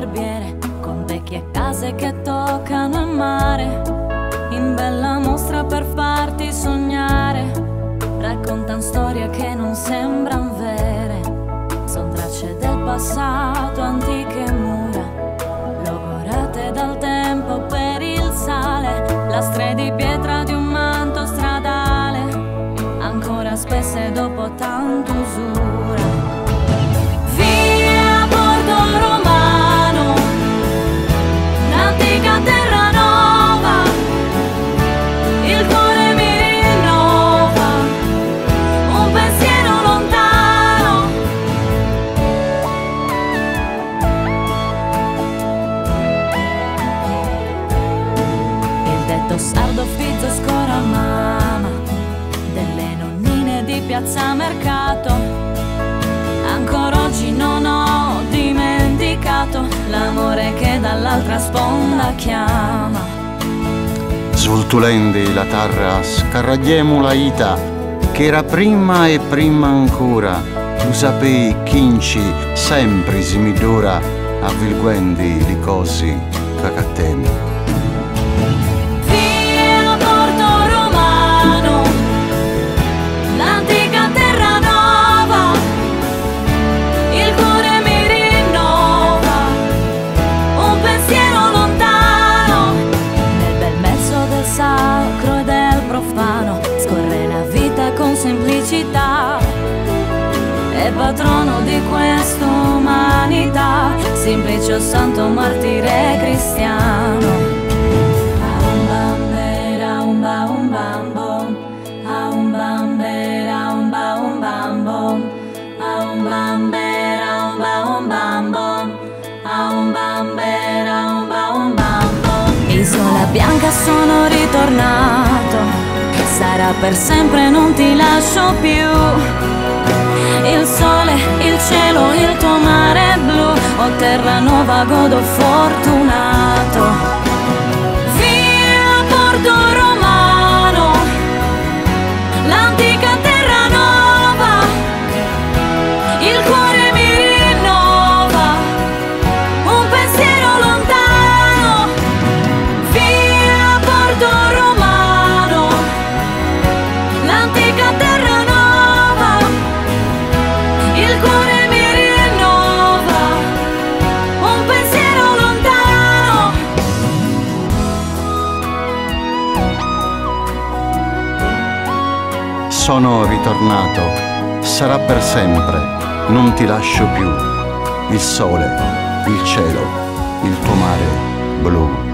barbiere, con vecchie case che toccano il mare, in bella mostra per farti sognare, raccontan storie che non sembrano vere, son tracce del passato, antiche mura, logorate dal tempo per il sale, lastre di pietra di un manto stradale, ancora spesse dopo tanto usura. Piazza mercato. Ancora oggi non ho dimenticato l'amore che dall'altra sponda chiama. Svoltulendi la tarra, scarragliemo la ita, che era prima e prima ancora. Tu sapei, Kinci, sempre si midora, avvilguendi li cosi cacattemi. Patrono di questa umanità, semplice o santo martire cristiano. Aum bambera, um ba um bam bom. Aum bambera, um ba um bam bom. Aum bambera, um ba um bam bom. Aum bambera, um ba um bam bom. Isola bianca sono ritornato. Sarà per sempre, non ti lascio più. Il sole, il cielo, il tuo mare blu. Oh terra nuova, godo fortunato. Sono ritornato, sarà per sempre, non ti lascio più. Il sole, il cielo, il tuo mare blu.